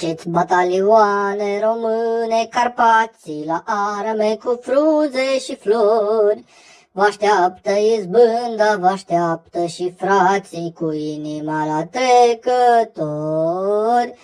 Ceți batalioane române, Carpații la arme cu fruze și flori, Vă așteaptă izbânda, vă așteaptă și frații cu inima la trecători.